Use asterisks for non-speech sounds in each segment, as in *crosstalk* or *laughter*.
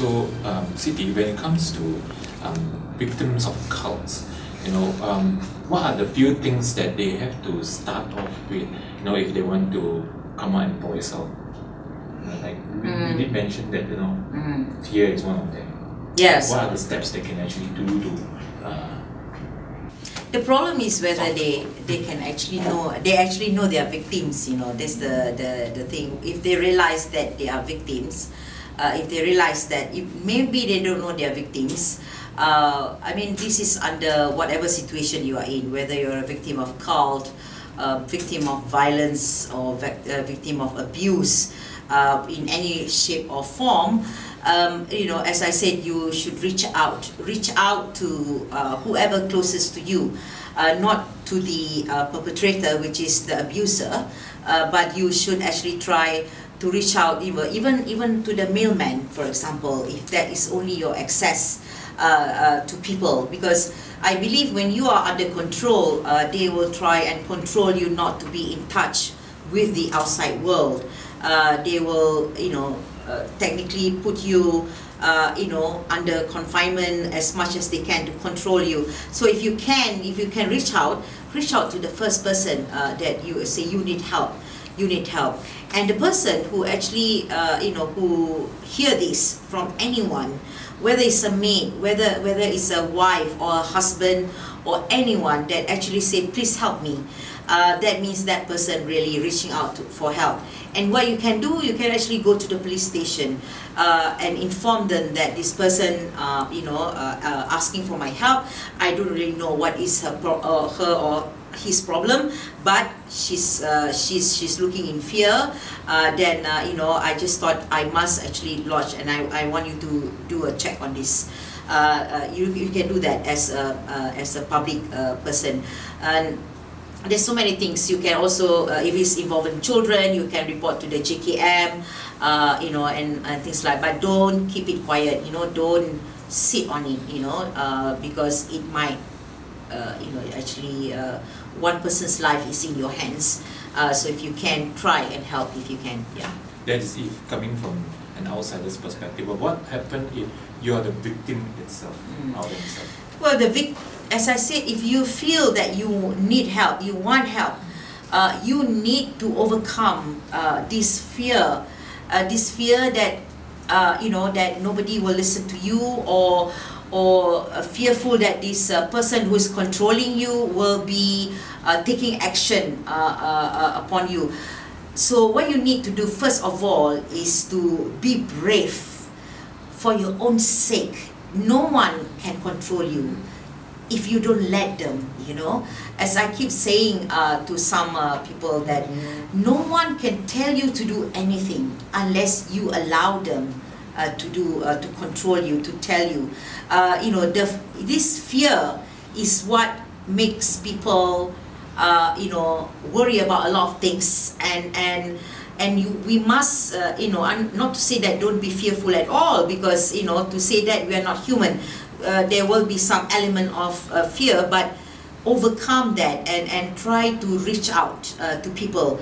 So, um, Siti, when it comes to um, victims of cults, you know, um, what are the few things that they have to start off with, you know, if they want to come out and voice out? You know, like, we, Mm. we did mention that, you know, Mm. fear is one of them. Yes. What are the steps they can actually do to uh, The problem is whether they they can actually know they actually know they are victims. You know, that's the the, the thing. If they realize that they are victims, uh, if they realize that if maybe they don't know their victims. Uh, I mean, this is under whatever situation you are in, whether you're a victim of cult, uh, victim of violence, or vic- uh, victim of abuse uh, in any shape or form. Um, you know, as I said, you should reach out, reach out to uh, whoever closest to you, uh, not to the perpetrator, which is the abuser, but you should actually try to reach out even even even to the mailman, for example, if that is only your access uh, uh, to people, because I believe when you are under control, uh, they will try and control you not to be in touch with the outside world. Uh, they will, you know, uh, technically put you, uh, you know, under confinement as much as they can to control you. So if you can, if you can reach out, reach out to the first person uh, that you say you need help, you need help, and the person who actually, uh, you know, who hear this from anyone, whether it's a maid, whether whether it's a wife or a husband or anyone that actually say, please help me. Uh, that means that person really reaching out to, for help. And what you can do, you can actually go to the police station uh, and inform them that this person, uh, you know, uh, uh, asking for my help. I don't really know what is her, pro- uh, her or his problem, but she's uh, she's she's looking in fear. Uh, then uh, you know, I just thought I must actually lodge, and I, I want you to do a check on this. Uh, uh, you, you can do that as a uh, as a public person, and there's so many things you can also uh, if it's involving children you can report to the JKM uh, you know and, and things like but don't keep it quiet you know don't sit on it you know uh, because it might you know actually one person's life is in your hands uh, so if you can try and help if you can yeah that is if coming from an outsider's perspective. But what happened if you are the victim itself, Mm. or themselves? Well, the vic- as I said, if you feel that you need help, you want help, uh, you need to overcome uh, this fear, uh, this fear that uh, you know that nobody will listen to you, or or fearful that this uh, person who is controlling you will be uh, taking action uh, upon you. So what you need to do first of all is to be brave for your own sake. No one can control you if you don't let them, you know. As I keep saying uh, to some uh, people that no one can tell you to do anything unless you allow them uh, to do uh, to control you, to tell you. Uh, you know, the, this fear is what makes people uh, you know worry about a lot of things and and and you, we must uh, you know and not to say that don't be fearful at all because you know to say that we are not human uh, there will be some element of fear but overcome that and and try to reach out to people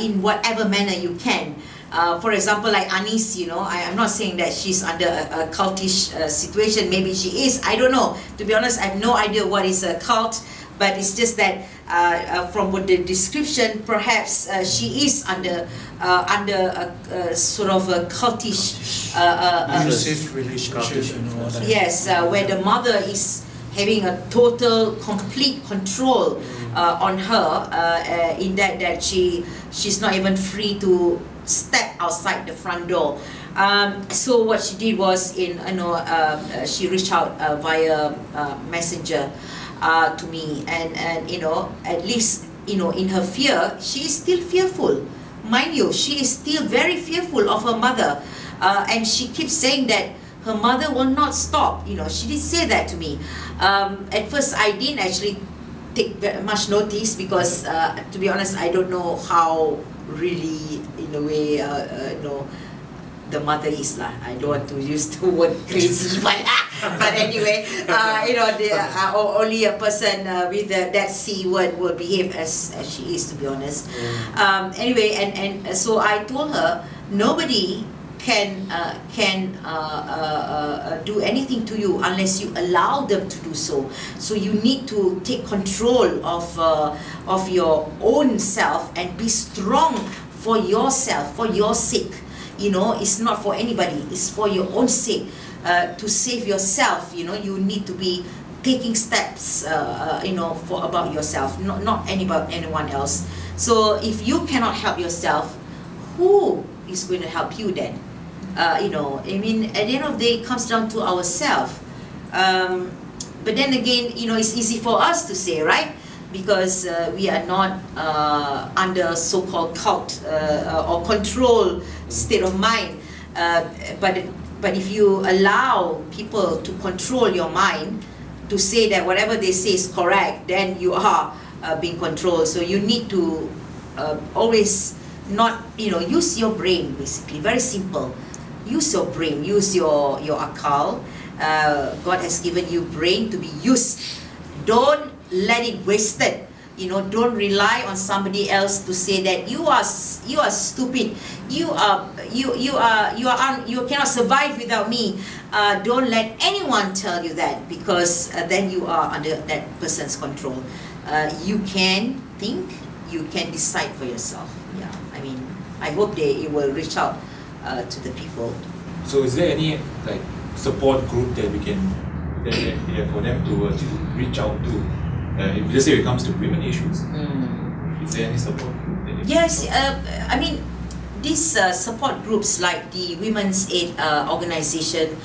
in whatever manner you can uh, for example, like Anis, you know, I, I'm not saying that she's under a, a cultish uh, situation. Maybe she is. I don't know. To be honest, I have no idea what is a cult. But it's just that uh, uh, from what the description, perhaps uh, she is under uh, under a, a sort of a cultish. Uh, uh, uh, abusive relationship and all that. Yes, uh, where the mother is having a total, complete control uh, on her. Uh, uh, in that that she she's not even free to step outside the front door. Um, so what she did was in you know uh, uh, she reached out uh, via uh, messenger uh, to me. And and you know at least you know in her fear she is still fearful. Mind you she is still very fearful of her mother. Uh, and she keeps saying that her mother will not stop. You know she did say that to me. Um, at first i didn't actually take much notice because uh, to be honest i don't know how really in a way uh, uh, you know the mother is lah. I don't want to use the *laughs* word crazy, *laughs* but but anyway, uh, you know, the, uh, only a person uh, with the, that c word will behave as, as she is, to be honest. Um, anyway, and and so I told her nobody can uh, can uh, uh, uh, do anything to you unless you allow them to do so. So you need to take control of uh, of your own self and be strong for yourself, for your sake. You know, it's not for anybody. It's for your own sake. Uh, to save yourself, you know, you need to be taking steps, uh, uh, you know, for about yourself, not not any about anyone else. So if you cannot help yourself, who is going to help you then? Uh, you know, I mean, at the end of the day, it comes down to ourselves. Um, but then again, you know, it's easy for us to say, right? Because uh, we are not uh, under so-called cult uh, or control state of mind. Uh, but but if you allow people to control your mind, to say that whatever they say is correct, then you are uh, being controlled. So you need to uh, always not, you know, use your brain basically. Very simple. Use your brain. Use your your akal. Uh, God has given you brain to be used. Don't let it wasted. You know, don't rely on somebody else to say that you are you are stupid. You are you you are you are you cannot survive without me. Uh, don't let anyone tell you that because uh, then you are under that person's control. Uh, you can think, you can decide for yourself. Yeah, I mean, I hope they it will reach out uh, to the people. So is there any like support group that we can that, that yeah, for them to uh, to reach out to? Uh, if let's say it comes to women issues, is there any support group? That they Yes, uh, I mean, these uh, support groups like the Women's Aid uh, organization,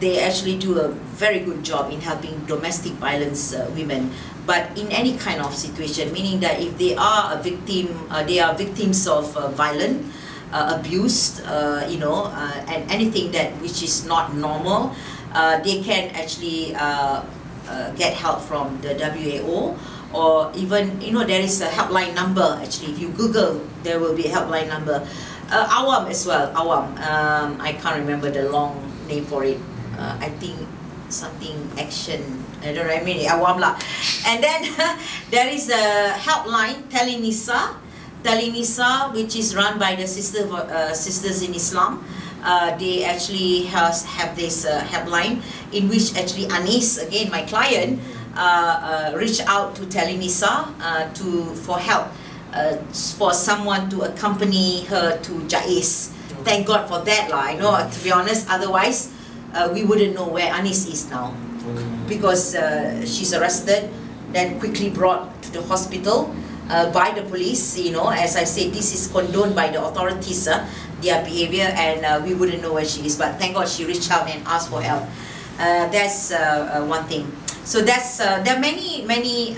they actually do a very good job in helping domestic violence uh, women. But in any kind of situation, meaning that if they are a victim, uh, they are victims of uh, violence, uh, abused, uh, you know, uh, and anything that which is not normal, uh, they can actually uh, get help from the WAO or even you know there is a helpline number actually. If you google there will be a helpline number. Awam as well awam. Um, i can't remember the long name for it. I think something action. I don't know i mean awam lah. And then *laughs* there is a helpline Telenisa Telenisa which is run by the sister uh, sisters in islam uh, they actually has have this uh, helpline in which actually Anis again my client uh, uh, reached out to Telenisa uh, to for help uh, for someone to accompany her to Jais. Thank God for that lah. I know to be honest, otherwise uh, we wouldn't know where Anis is now because uh, she's arrested, then quickly brought to the hospital uh, by the police. You know, as I said, this is condoned by the authorities, uh, their behavior, and uh, we wouldn't know where she is. But thank God she reached out and asked for help. Uh, that's uh, uh, one thing. So that's uh, there are many many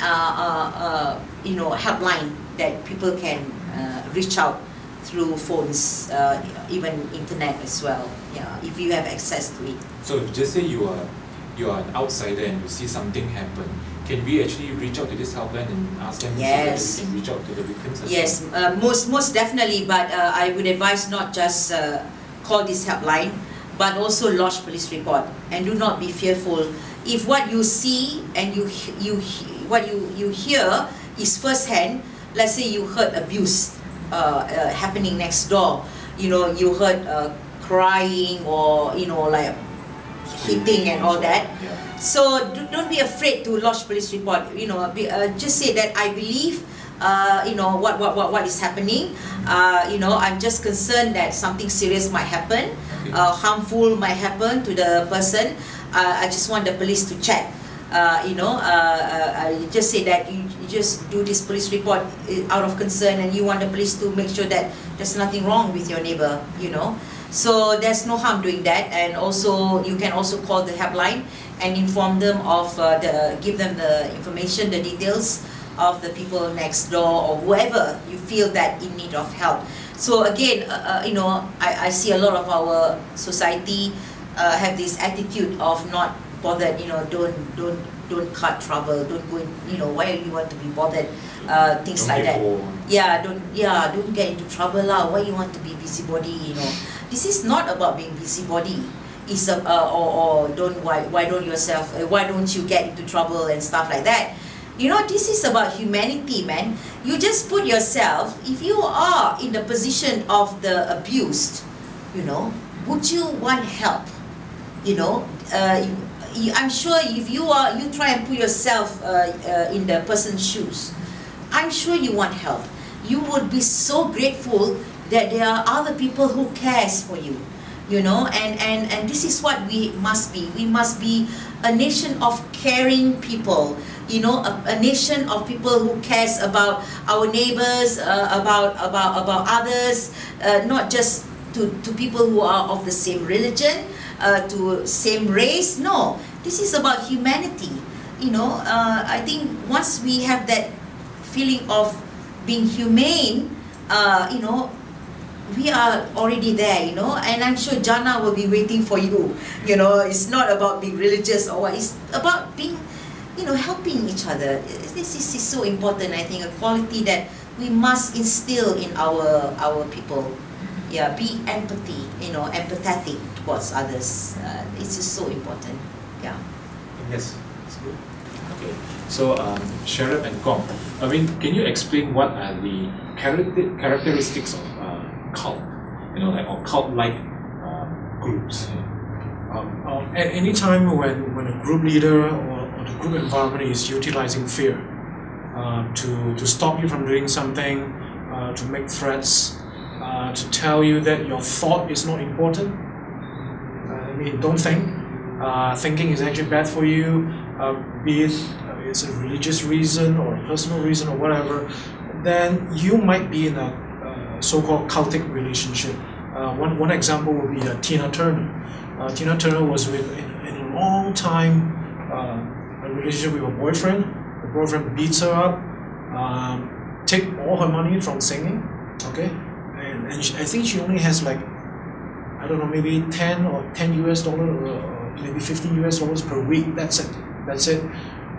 you know helpline that people can reach out through phones, even internet as well. Yeah, if you have access to it. So if just say you are you are an outsider and you see something happen, can we actually reach out to this helpline and ask them Yes. so that we can reach out to the victims Yes, uh, most most definitely. But uh, I would advise not just uh, call this helpline, but also lodge police report and do not be fearful. If what you see and you you what you you hear is firsthand, let's say you heard abuse uh, uh, happening next door, you know you heard uh, crying or you know like hitting and all that. Yeah. So do, don't be afraid to lodge police report. You know, be, uh, just say that I believe, uh, you know, what, what, what, what is happening. Uh, you know, I'm just concerned that something serious might happen, uh, harmful might happen to the person. Uh, I just want the police to check. Uh, you know, uh, uh, I just say that you, you just do this police report out of concern and you want the police to make sure that there's nothing wrong with your neighbor, you know. So there's no harm doing that and also you can also call the helpline and inform them of uh, the, give them the information, the details of the people next door or whoever you feel that in need of help. So again, uh, uh, you know, I, I see a lot of our society uh, have this attitude of not bothered, you know, don't don't don't cut trouble, don't go in, you know, why you want to be bothered, uh, things Don't like that. Yeah, don't yeah, don't get into trouble lah. Why you want to be busybody, you know? This is not about being busybody. It's a, uh, or, or don't why why don't yourself uh, why don't you get into trouble and stuff like that. You know, this is about humanity, man. You just put yourself, if you are in the position of the abused, you know, would you want help? You know, uh, I'm sure if you are, you try and put yourself uh, uh, in the person's shoes. I'm sure you want help. You would be so grateful that there are other people who cares for you you know and and and this is what we must be. We must be a nation of caring people you know a, a nation of people who cares about our neighbors uh, about about about others uh, not just to, to people who are of the same religion uh, to same race. No this is about humanity you know. Uh, i think once we have that feeling of being humane uh, you know we are already there, you know, and I'm sure Jannah will be waiting for you. You know, it's not about being religious or what, it's about being, you know, helping each other. This is, is so important, I think, a quality that we must instill in our our people. Yeah, be empathy, you know, empathetic towards others. Uh, it's just so important. Yeah. Yes, that's good. Okay, so um, Sherab and Kong, I mean, can you explain what are the character characteristics of cult, you know, like or cult-like um, groups. Um, um, at any time when, when a group leader or, or the group environment is utilizing fear uh, to, to stop you from doing something, uh, to make threats, uh, to tell you that your thought is not important. Uh, I mean, don't think. Uh, thinking is actually bad for you, uh, be it it's a religious reason or a personal reason or whatever, then you might be in a so-called cultic relationship. Uh, one, one example would be uh, Tina Turner. Uh, Tina Turner was with, in, in a long time uh, a relationship with a boyfriend. The boyfriend beats her up, um, take all her money from singing, okay, and, and she, I think she only has like I don't know maybe 10 or 10 US dollar or maybe 15 US dollars per week. That's it. That's it.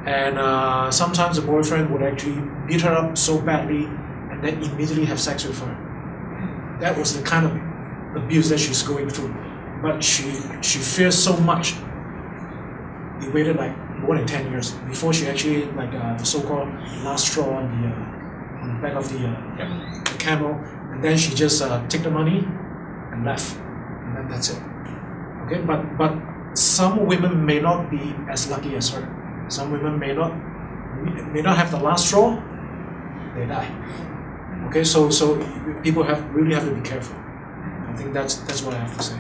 And uh, sometimes the boyfriend would actually beat her up so badly and then immediately have sex with her that was the kind of abuse that she's going through. But she she fears so much. They waited like more than ten years before she actually like uh, the so-called last straw on the uh, on the back of the, uh, the camel, and then she just uh, took the money and left, and then that's it. Okay, but but some women may not be as lucky as her. Some women may not may not have the last straw. They die. Okay, so so people have really have to be careful. I think that's that's what I have to say.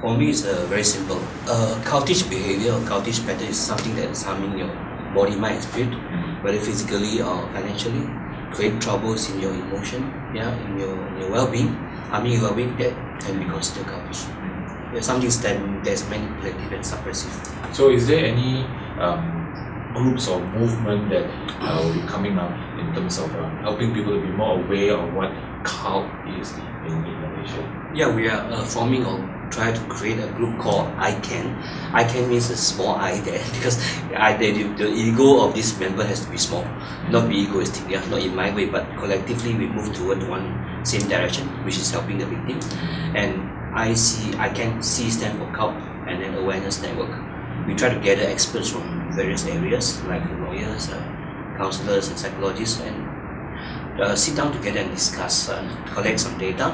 For me, it's uh, very simple. Uh, cultish behavior or cultish pattern is something that is harming your body, mind, and spirit, whether physically or financially. Create troubles in your emotion, yeah, in your in your well-being, harming your well-being. That can be considered cultish. Yeah, something that that's manipulative and suppressive. So, is there any um, groups or movement that uh, will be coming up in terms of uh, helping people to be more aware of what cult is in, in Malaysia? Yeah, we are uh, forming or try to create a group called ICAN. ICAN means a small I there *laughs* because I, the, the ego of this member has to be small, not be egoistic, yeah, not in my way, but collectively we move toward one same direction, which is helping the victim. And I see, I can see stand for cult and then awareness network. We try to gather experts from various areas like lawyers, uh, counselors, and psychologists, and uh, sit down together and discuss, uh, collect some data,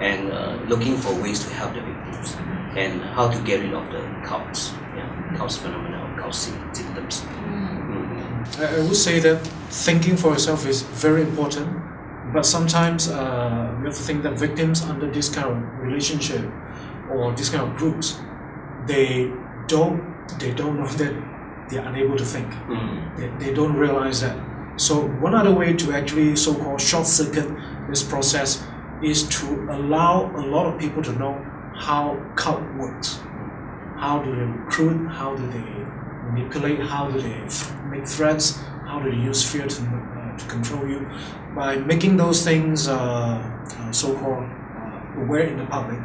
and uh, looking for ways to help the victims and how to get rid of the cults, yeah, cults phenomena, cult symptoms. Mm-hmm. I would say that thinking for yourself is very important, but sometimes uh, we have to think that victims under this kind of relationship or this kind of groups, they don't they don't know *laughs* that they're unable to think. Mm. They, they don't realize that. So one other way to actually so-called short-circuit this process is to allow a lot of people to know how cult works. How do they recruit? How do they manipulate? How do they make threats? How do they use fear to, uh, to control you? By making those things uh, uh, so-called uh, aware in the public,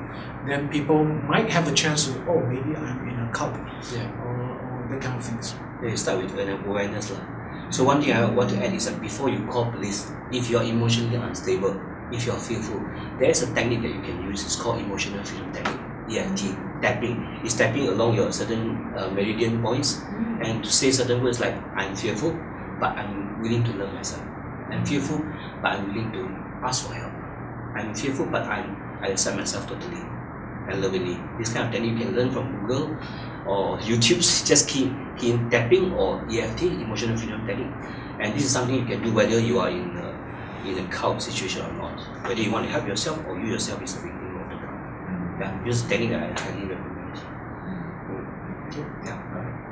then people might have a chance to, oh, maybe I'm in a cult. Yeah that kind of things. Yeah, you start with an awareness. Lah. So one thing I want to add is that before you call police, if you're emotionally unstable, if you're fearful, there is a technique that you can use. It's called emotional freedom technique, EFT, tapping. It's tapping along your certain uh, meridian points and to say certain words like, I'm fearful, but I'm willing to love myself. I'm fearful, but I'm willing to ask for help. I'm fearful, but I'm, I accept myself totally. And lovingly. This kind of technique you can learn from Google or YouTube. *laughs* Just keep key tapping or EFT, emotional freedom technique. And this is something you can do whether you are in a, in a cult situation or not. Whether you want to help yourself or you yourself is a victim of the cult. Mm. Yeah, this is technique that I highly recommend. Yeah.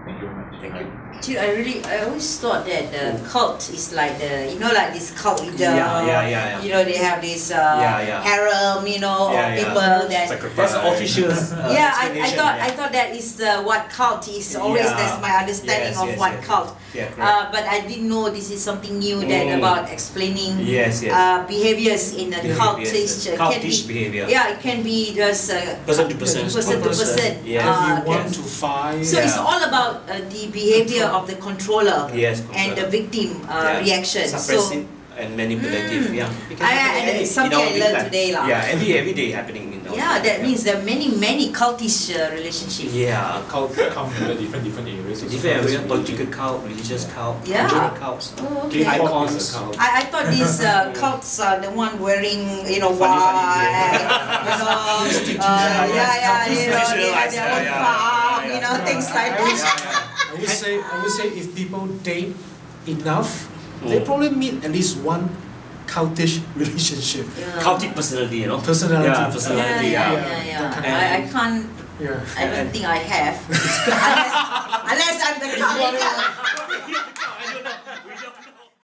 Thank you very much. Thank you. Dude, I really, I always thought that the cult is like the, you know, like this cult leader. Yeah, yeah, yeah, yeah. You know, they have this uh, Yeah, yeah. harem, you know, Yeah, of yeah. people that. That's the official. Uh, *laughs* yeah, I, I thought yeah. I thought that is uh, what cult is. Always Yeah. that's my understanding Yes, of yes, what yes. cult. Yeah, correct. Uh, but I didn't know this is something new that Mm. about explaining Yes, yes. Uh, behaviors in a Behaviors, cultish. yes. uh, Cultish be, behavior. Yeah, it can be just uh, Person to person. person to person. Yes. Ah, Maybe okay. one to five. So it's all about uh, the behavior of the controller Yes, and the victim uh, Yeah. reaction. So and manipulative. Mm. Yeah. It I- happen I- any- something I learned life. today lah. Yeah, every every day happening in our yeah, life. that means there are many many cultish uh, relationships. Yeah, Cult come under different different areas. also. different area, Religion. political cult, religious cult, Yeah. cultural cults. Oh, okay. K-pop Icons. cult. I, I thought these uh, *laughs* cults are the one wearing you know Funny, funny, white, yeah. *laughs* you know, uh, Yeah, yeah, yeah, yes, you know, they have visualize, their yeah, own yeah, farm, yeah, you know, yeah. things like I would, that. I would say I would say if people date enough, they Mm. probably meet at least one cultish *laughs* relationship. Yeah. Cultic personality, you know. Personality. Yeah, Yeah, personality. yeah, Yeah. yeah, yeah. That kind I, I can't. Yeah. I don't think I have, *laughs* unless, unless I'm the cult leader.